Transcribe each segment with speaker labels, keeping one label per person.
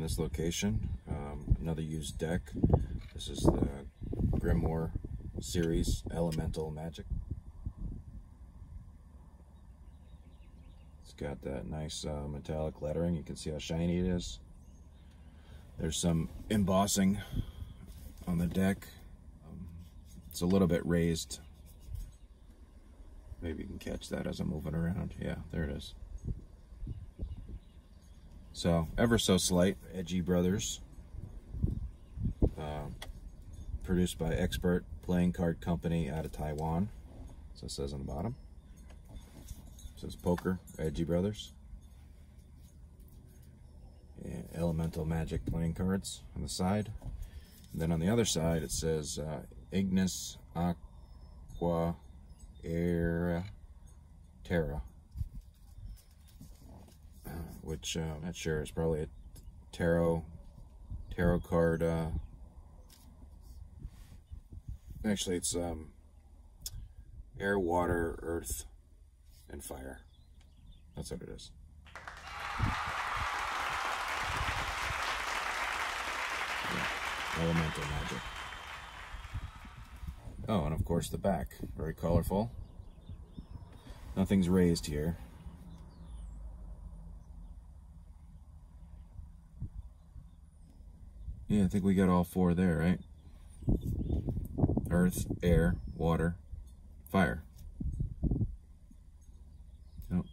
Speaker 1: this location. Um, another used deck. This is the Grimoire series Elemental Magick. It's got that nice uh, metallic lettering. You can see how shiny it is. There's some embossing on the deck. Um, it's a little bit raised. Maybe you can catch that as I'm moving around. Yeah, there it is. So, ever so slight, Edgy Brothers. Uh, produced by Expert Playing Card Company out of Taiwan. So it says on the bottom. It says Poker, Edgy Brothers. And Elemental Magick playing cards on the side. And then on the other side it says uh, Ignis Aqua Air Terra which uh, I'm not sure. It's probably a tarot tarot card. Uh, actually, it's um, air, water, earth, and fire. That's what it is. Yeah, elemental magic. Oh, and of course the back. Very colorful. Nothing's raised here. Yeah, I think we got all four there, right? Earth, air, water, fire. Yep.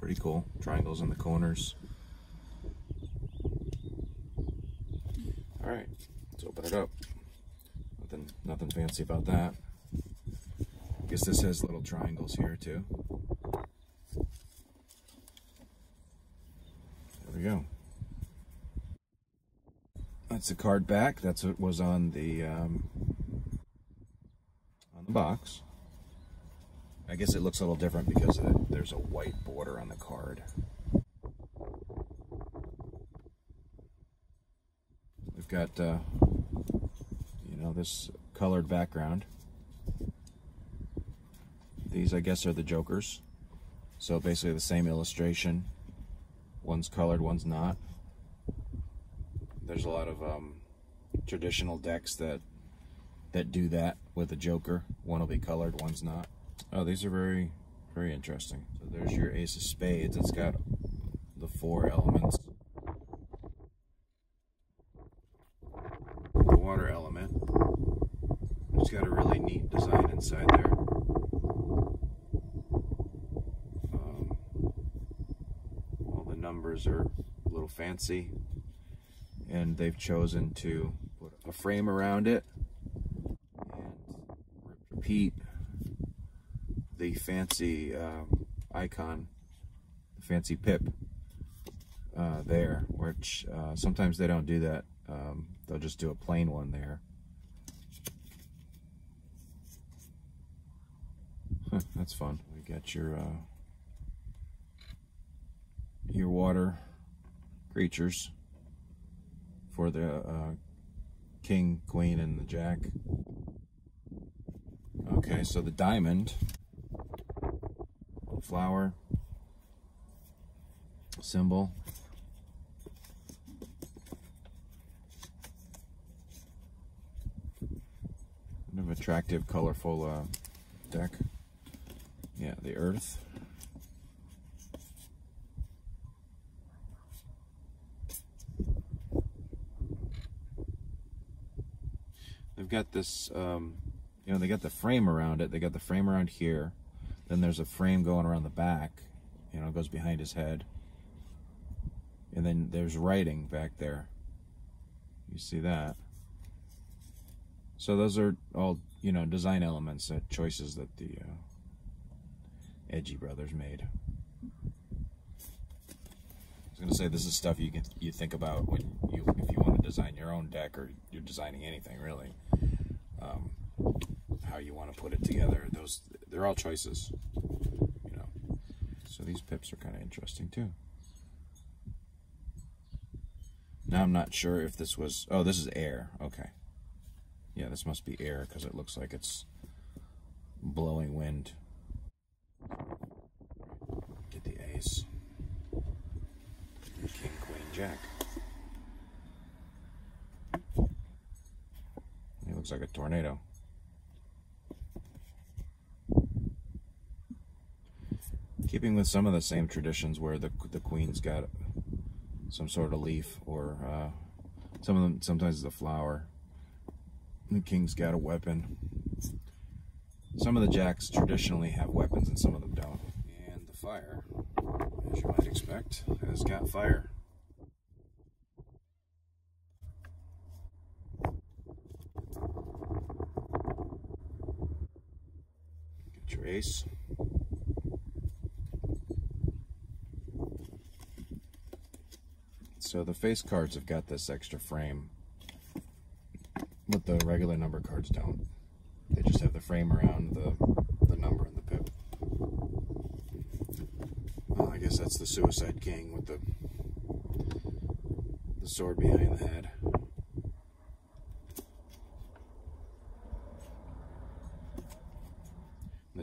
Speaker 1: Pretty cool. Triangles in the corners. All right, let's open it up. Nothing, nothing fancy about that. I guess this has little triangles here too. There we go that's the card back. That's what was on the um, on the box. I guess it looks a little different because there's a white border on the card. We've got, uh, you know, this colored background. These, I guess, are the Jokers. So basically the same illustration. One's colored, one's not there's a lot of um, traditional decks that that do that with a Joker. One will be colored, one's not. Oh, these are very, very interesting. So there's your Ace of Spades. It's got the four elements. The water element. It's got a really neat design inside there. Um, all the numbers are a little fancy and they've chosen to put a frame around it and repeat the fancy um, icon, the fancy pip uh, there, which uh, sometimes they don't do that. Um, they'll just do a plain one there. that's fun. We got your uh, your water creatures for the uh, king, queen, and the jack. Okay, so the diamond, flower, symbol. Of attractive, colorful uh, deck. Yeah, the earth. They've got this, um, you know, they got the frame around it. They got the frame around here. Then there's a frame going around the back. You know, goes behind his head. And then there's writing back there. You see that? So those are all, you know, design elements, uh, choices that the uh, Edgy brothers made. I was gonna say this is stuff you can you think about when you if you want to design your own deck or you're designing anything really um, how you want to put it together. Those they're all choices, you know. So these pips are kind of interesting too. Now I'm not sure if this was. Oh, this is air. Okay. Yeah, this must be air because it looks like it's blowing wind. Get the ace. King, queen, jack. Looks like a tornado. Keeping with some of the same traditions where the, the queen's got some sort of leaf or uh, some of them sometimes it's a flower. The king's got a weapon. Some of the jacks traditionally have weapons and some of them don't. And the fire, as you might expect, has got fire. Get your ace. So the face cards have got this extra frame, but the regular number cards don't. They just have the frame around the, the number and the pip. Well, I guess that's the Suicide King with the, the sword behind the head.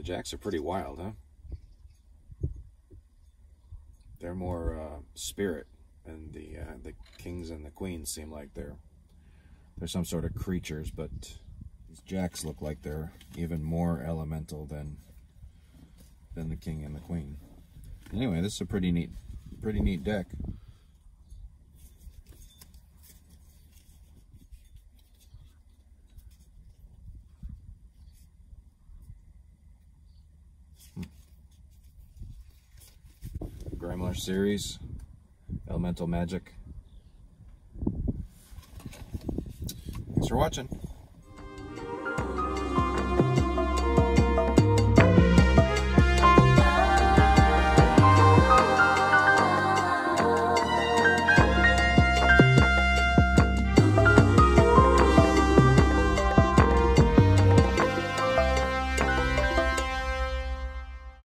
Speaker 1: Jacks are pretty wild, huh? They're more uh, spirit and the uh, the kings and the queens seem like they're they're some sort of creatures, but these jacks look like they're even more elemental than than the king and the queen. Anyway, this is a pretty neat pretty neat deck. Grimoire series. Elemental Magick. Thanks for watching.